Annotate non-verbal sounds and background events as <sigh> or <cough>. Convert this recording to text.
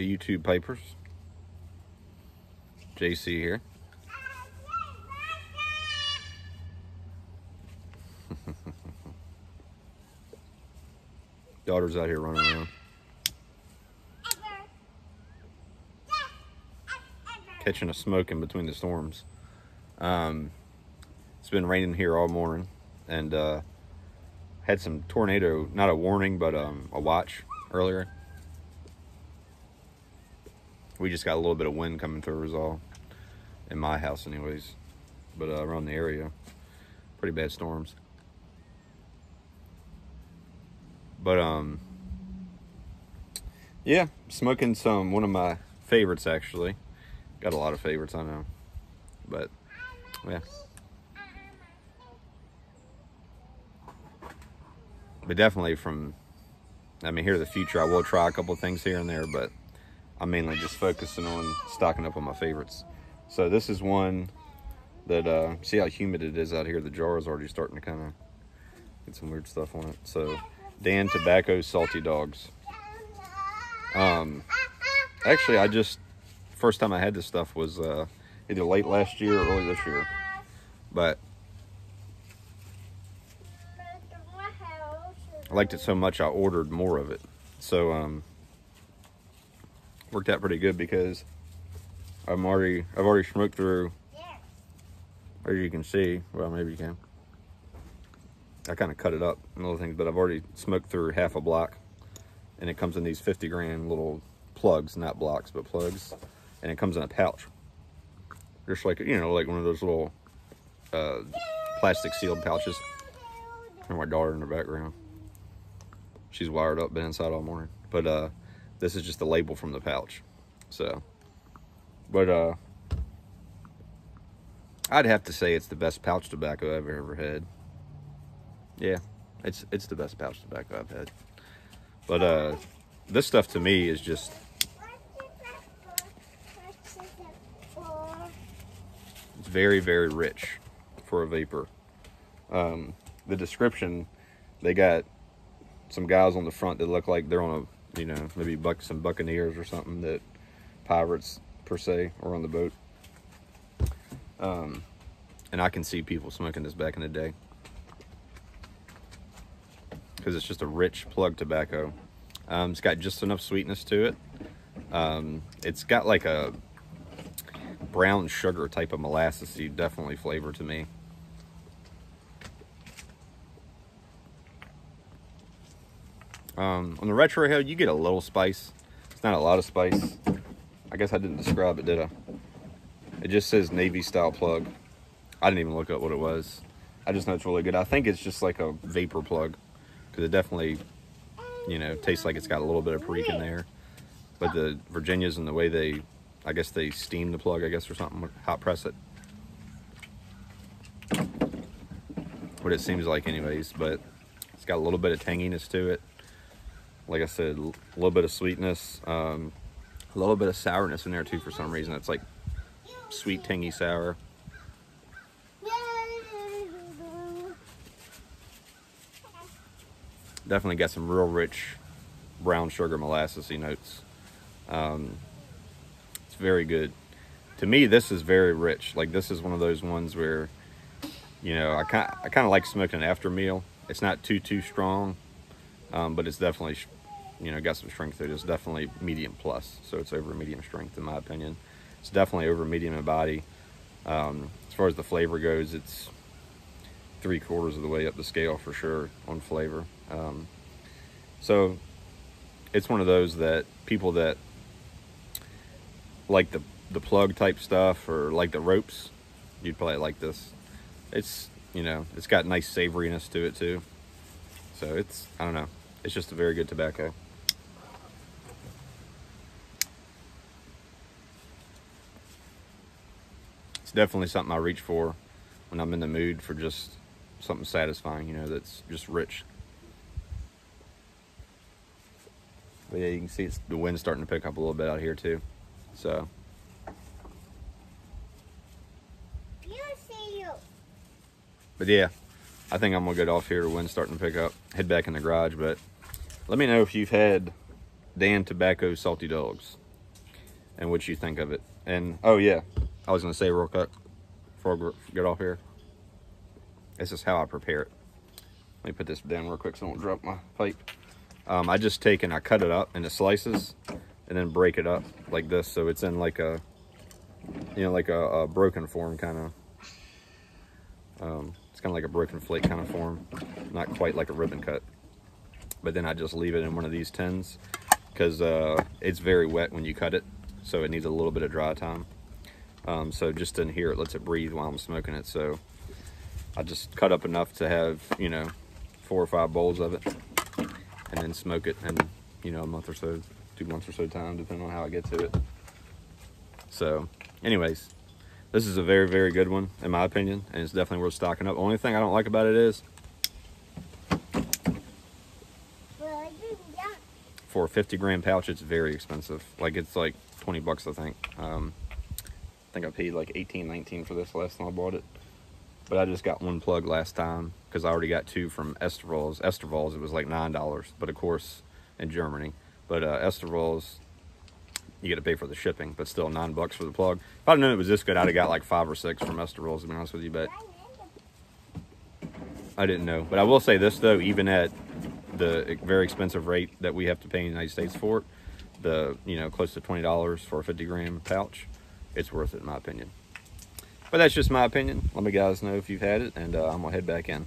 YouTube Papers. JC here. <laughs> Daughter's out here running around. Catching a smoke in between the storms. Um, it's been raining here all morning and uh, had some tornado, not a warning, but um, a watch earlier. We just got a little bit of wind coming through us all in my house anyways, but uh, around the area, pretty bad storms. But um, yeah, smoking some one of my favorites actually. Got a lot of favorites, I know, but yeah. But definitely from, I mean, here to the future, I will try a couple things here and there, but I'm mainly just focusing on stocking up on my favorites. So this is one that, uh, see how humid it is out here. The jar is already starting to kind of get some weird stuff on it. So Dan Tobacco Salty Dogs. Um, actually, I just first time I had this stuff was uh, either late last year or early this year, but I liked it so much I ordered more of it. So um, worked out pretty good because I'm already I've already smoked through. As you can see, well maybe you can. I kind of cut it up and other things, but I've already smoked through half a block, and it comes in these 50 grand little plugs, not blocks, but plugs, and it comes in a pouch, just like you know, like one of those little uh, plastic sealed pouches. And my daughter in the background, she's wired up, been inside all morning. But uh, this is just the label from the pouch, so. But uh, I'd have to say it's the best pouch tobacco I've ever had. Yeah, it's it's the best pouch tobacco I've had. But uh, this stuff to me is just it's very very rich for a VaPer. Um, the description, they got some guys on the front that look like they're on a you know maybe buck some buccaneers or something that pirates per se or on the boat. Um, and I can see people smoking this back in the day because it's just a rich plug tobacco. Um, it's got just enough sweetness to it. Um, it's got like a brown sugar type of molassesy definitely flavor to me. Um, on the retrohale, you get a little spice. It's not a lot of spice. I guess I didn't describe it, did I? It just says Navy style plug. I didn't even look up what it was. I just know it's really good. I think it's just like a VaPer plug because it definitely, you know, tastes like it's got a little bit of perique in there. But the Virginias and the way they, I guess they steam the plug, I guess, or something, hot press it. What it seems like, anyways. But it's got a little bit of tanginess to it. Like I said, a little bit of sweetness, um, a little bit of sourness in there too for some reason. It's like sweet, tangy, sour. Definitely got some real rich brown sugar molassesy notes. Um, it's very good. To me, this is very rich. Like this is one of those ones where, you know, I kind I kind of like smoking an after meal. It's not too too strong, um, but it's definitely, you know, got some strength it. It's definitely medium plus, so it's over medium strength in my opinion. It's definitely over medium in body. Um, as far as the flavor goes, it's three quarters of the way up the scale for sure on flavor. Um, so it's one of those that people that like the the plug type stuff or like the ropes, you'd probably like this. It's you know it's got nice savoriness to it too. So it's I don't know. It's just a very good tobacco. It's definitely something I reach for when I'm in the mood for just something satisfying, you know, that's just rich. But yeah, you can see it's the wind's starting to pick up a little bit out here too. So. But yeah, I think I'm gonna get off here. The wind's starting to pick up. Head back in the garage. But let me know if you've had Dan Tobacco Salty Dogs. and what you think of it. And oh yeah, I was gonna say real quick before I get off here. This is how I prepare it. Let me put this down real quick so I don't drop my pipe. Um, I just take and I cut it up into slices and then break it up like this so it's in like a you know like a, a broken form kind of um, it's kind of like a broken flake kind of form not quite like a ribbon cut but then I just leave it in one of these tins because uh, it's very wet when you cut it so it needs a little bit of dry time um, so just in here it lets it breathe while I'm smoking it so I just cut up enough to have you know four or five bowls of it and then smoke it in you know a month or so two months or so time, depending on how I get to it. So, anyways, this is a very, very good one, in my opinion, and it's definitely worth stocking up. Only thing I don't like about it is, for a 50 gram pouch, it's very expensive. Like, it's like 20 bucks, I think. Um, I think I paid like 18, 19 for this last time I bought it. But I just got one plug last time because I already got two from Esterval's. Esterval's, it was like $9. But of course, in Germany, but uh, Esterval's, you got to pay for the shipping, but still nine bucks for the plug. If I'd known it was this good, I'd have got like five or six from Esterval's, to be honest with you, but I didn't know. But I will say this though, even at the very expensive rate that we have to pay in the United States for it, the, you know, close to $20 for a 50 gram pouch, it's worth it in my opinion. But that's just my opinion. Let me guys know if you've had it, and uh, I'm gonna head back in.